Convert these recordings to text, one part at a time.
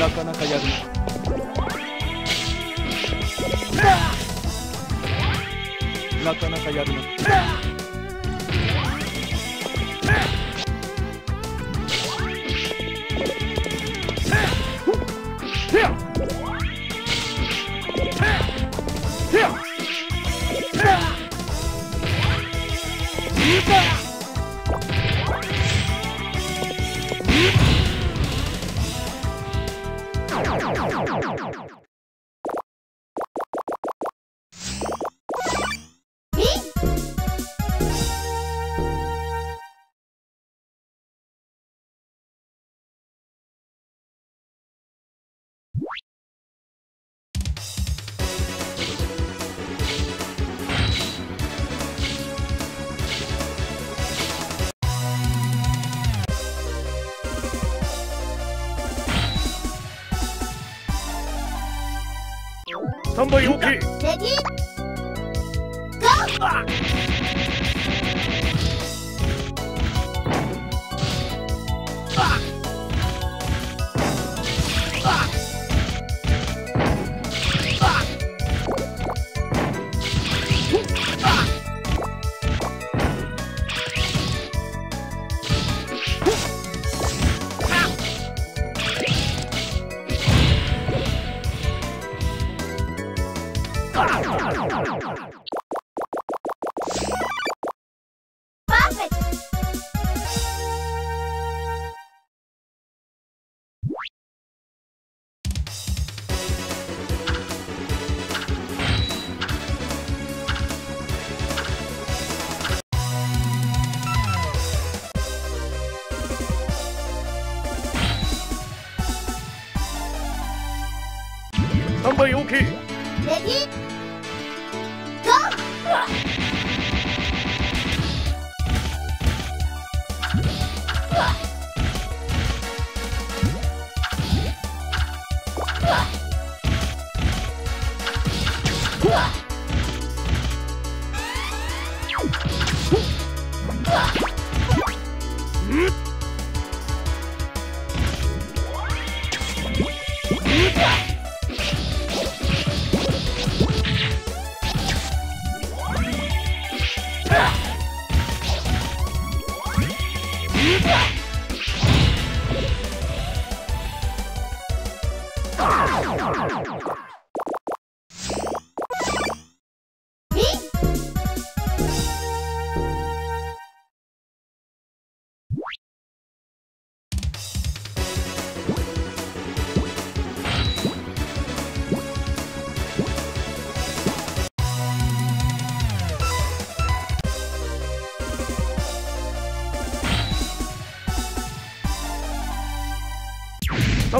なかなかやるななかなかやるなスタンバイ OK レディー。ゴースタンバ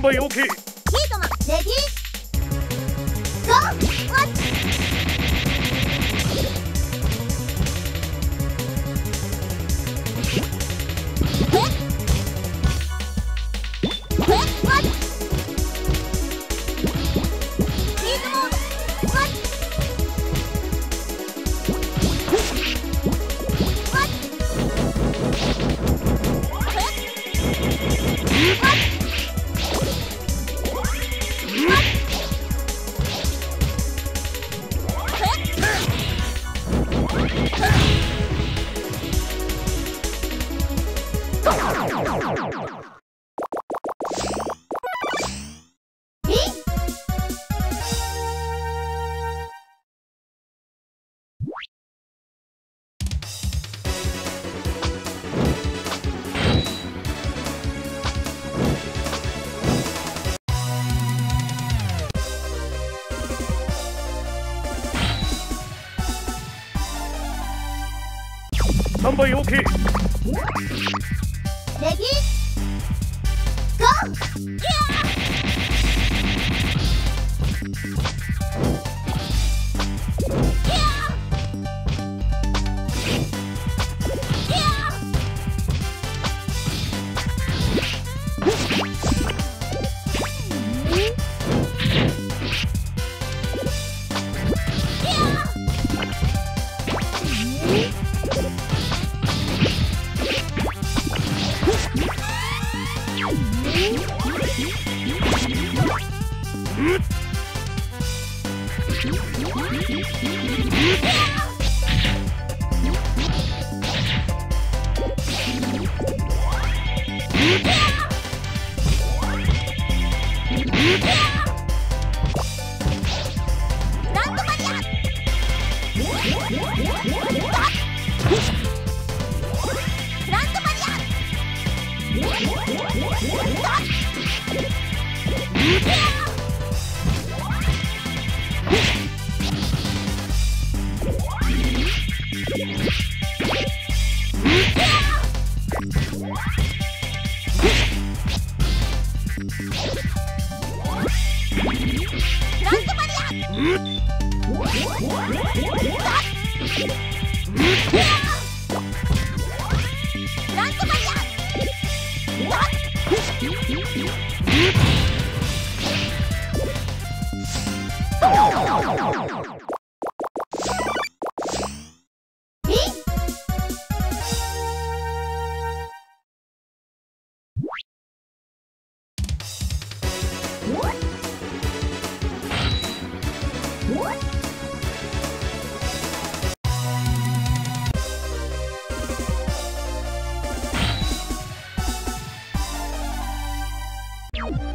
販売 OK ヒートマンレディースタンバイ OK レディーゴー。ラン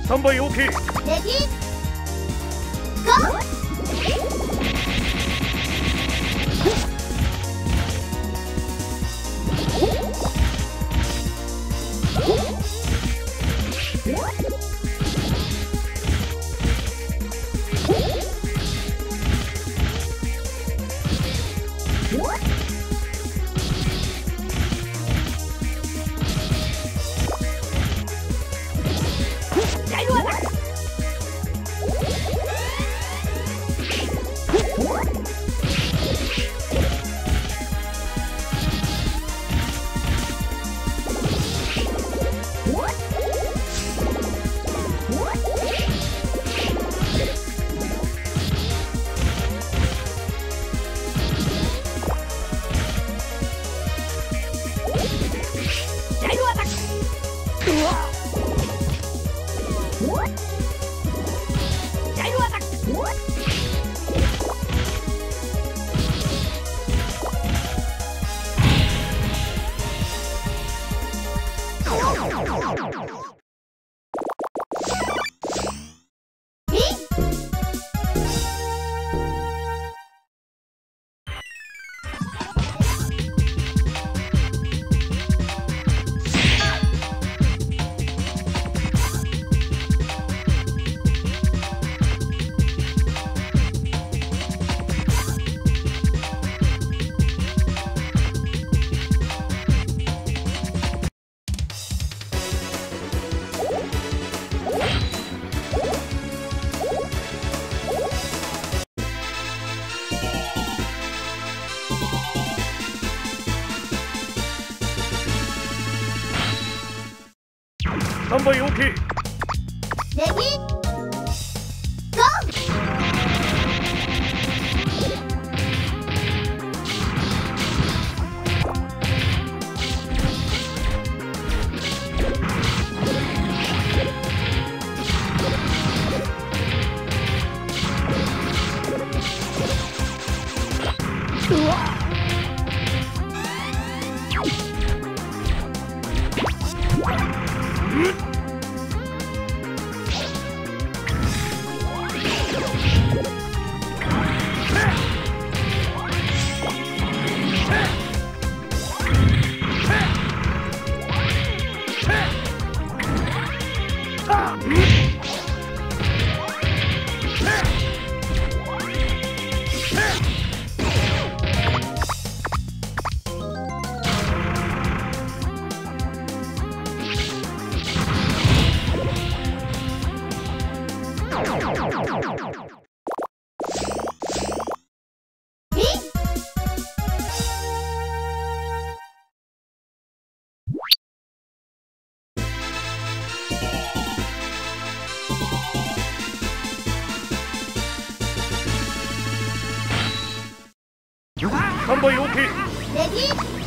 スタンバイ OK レディーゴー。タンバイ OK レディー。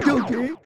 Don't you?